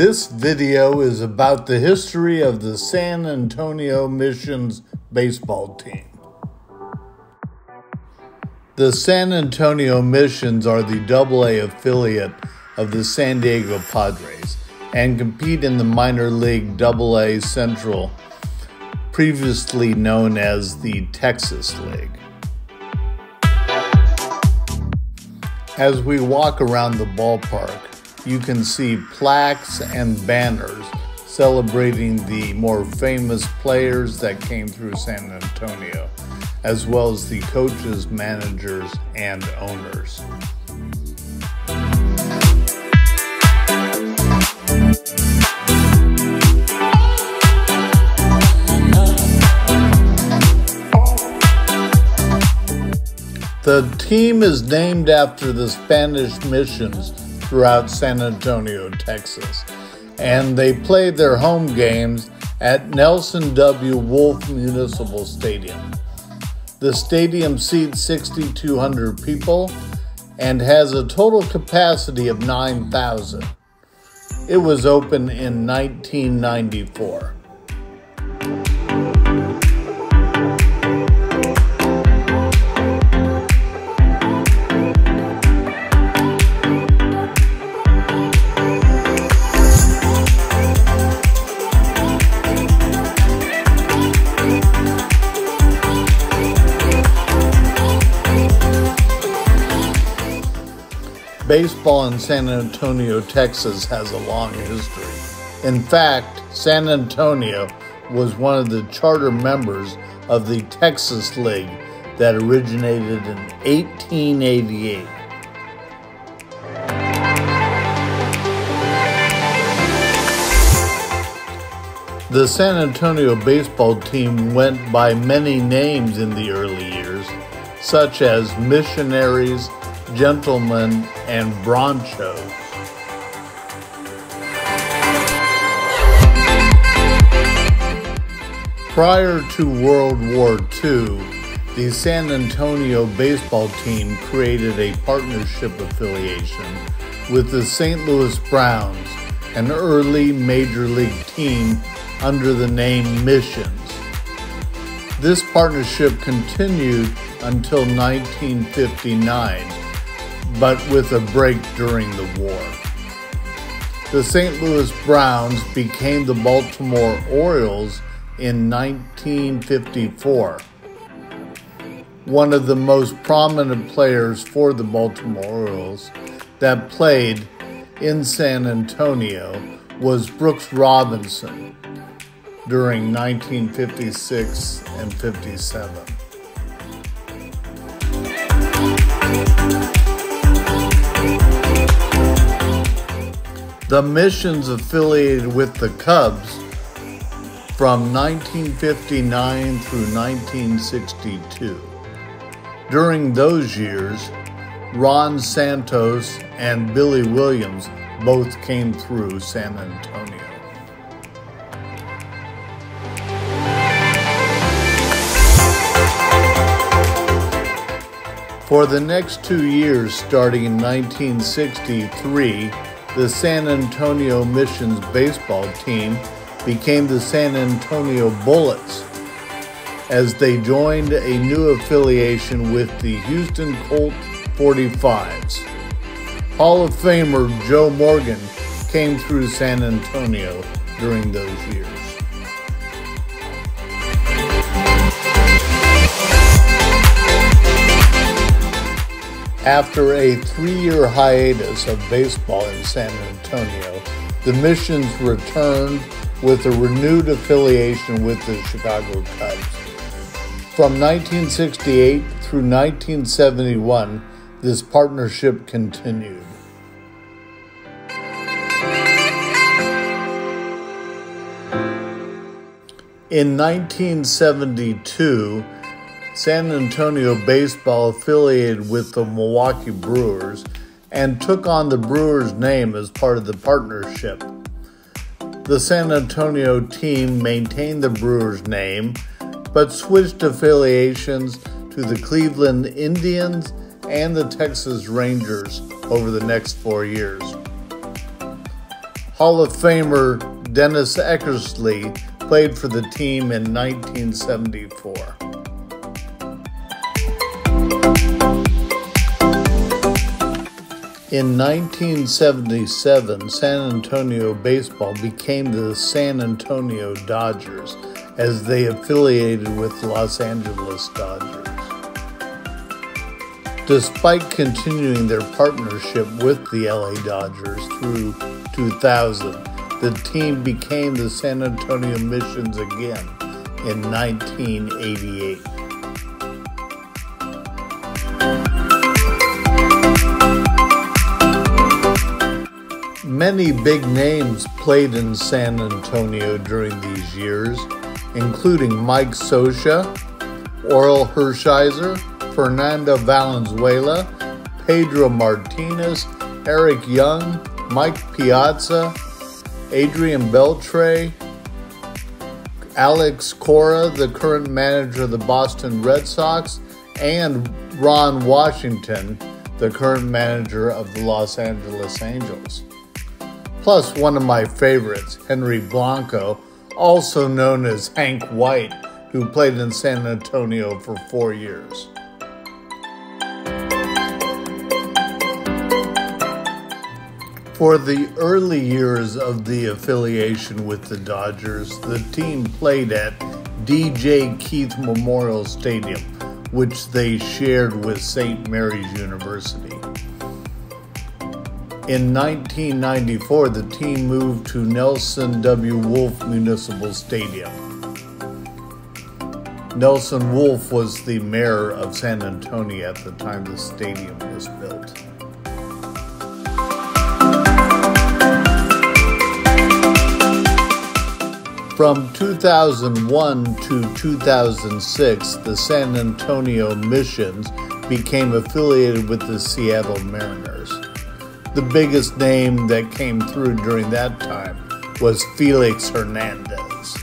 This video is about the history of the San Antonio Missions baseball team. The San Antonio Missions are the AA affiliate of the San Diego Padres and compete in the minor league AA Central, previously known as the Texas League. As we walk around the ballpark, you can see plaques and banners celebrating the more famous players that came through San Antonio, as well as the coaches, managers, and owners. The team is named after the Spanish missions throughout San Antonio, Texas, and they played their home games at Nelson W. Wolff Municipal Stadium. The stadium seats 6,200 people and has a total capacity of 9,000. It was opened in 1994. Baseball in San Antonio, Texas has a long history. In fact, San Antonio was one of the charter members of the Texas League that originated in 1888. The San Antonio baseball team went by many names in the early years, such as Missionaries, Gentlemen, and Bronchos. Prior to World War II, the San Antonio baseball team created a partnership affiliation with the St. Louis Browns, an early major league team under the name Missions. This partnership continued until 1959 but with a break during the war. The St. Louis Browns became the Baltimore Orioles in 1954. One of the most prominent players for the Baltimore Orioles that played in San Antonio was Brooks Robinson during 1956 and 57. The missions affiliated with the Cubs from 1959 through 1962. During those years, Ron Santos and Billy Williams both came through San Antonio. For the next two years, starting in 1963, the San Antonio Missions baseball team became the San Antonio Bullets as they joined a new affiliation with the Houston Colt 45s. Hall of Famer Joe Morgan came through San Antonio during those years. After a three year hiatus of baseball in San Antonio, the Missions returned with a renewed affiliation with the Chicago Cubs. From 1968 through 1971, this partnership continued. In 1972, San Antonio baseball affiliated with the Milwaukee Brewers and took on the Brewers name as part of the partnership. The San Antonio team maintained the Brewers name but switched affiliations to the Cleveland Indians and the Texas Rangers over the next four years. Hall of Famer Dennis Eckersley played for the team in 1974. In 1977, San Antonio baseball became the San Antonio Dodgers as they affiliated with Los Angeles Dodgers. Despite continuing their partnership with the LA Dodgers through 2000, the team became the San Antonio Missions again in 1988. Many big names played in San Antonio during these years, including Mike Scioscia, Orel Hershiser, Fernando Valenzuela, Pedro Martinez, Eric Young, Mike Piazza, Adrian Beltre, Alex Cora, the current manager of the Boston Red Sox, and Ron Washington, the current manager of the Los Angeles Angels. Plus, one of my favorites, Henry Blanco, also known as Hank White, who played in San Antonio for four years. For the early years of the affiliation with the Dodgers, the team played at VJ Keefe Memorial Stadium, which they shared with St. Mary's University. In 1994, the team moved to Nelson W. Wolff Municipal Stadium. Nelson Wolff was the mayor of San Antonio at the time the stadium was built. From 2001 to 2006, the San Antonio Missions became affiliated with the Seattle Mariners. The biggest name that came through during that time was Felix Hernandez.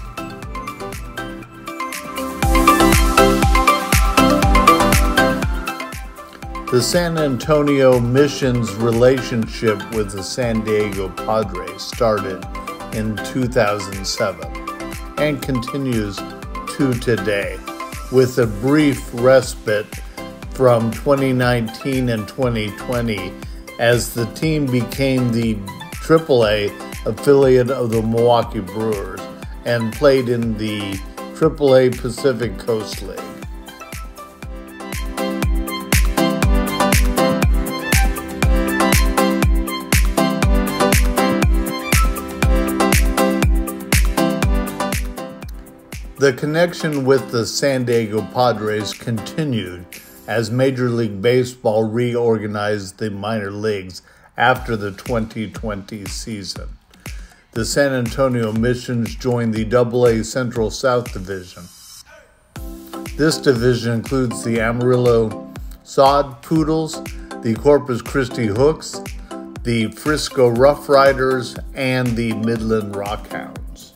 The San Antonio Missions relationship with the San Diego Padres started in 2007 and continues to today, with a brief respite from 2019 and 2020 as the team became the AAA affiliate of the Milwaukee Brewers and played in the AAA Pacific Coast League. The connection with the San Diego Padres continued as Major League Baseball reorganized the minor leagues after the 2020 season. The San Antonio Missions joined the AA Central South Division. This division includes the Amarillo Sod Poodles, the Corpus Christi Hooks, the Frisco Rough Riders, and the Midland Rockhounds.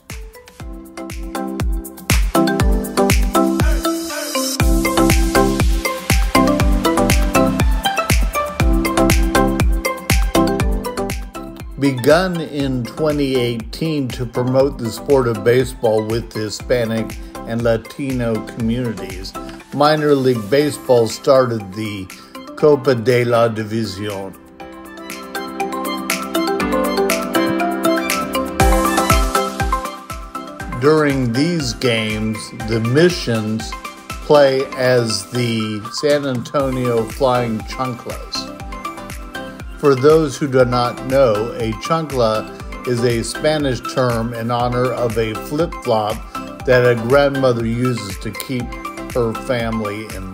Begun in 2018 to promote the sport of baseball with the Hispanic and Latino communities. Minor League Baseball started the Copa de la Diversión. During these games, the missions play as the San Antonio Flying Chanclas. For those who do not know, a chancla is a Spanish term in honor of a flip flop that a grandmother uses to keep her family in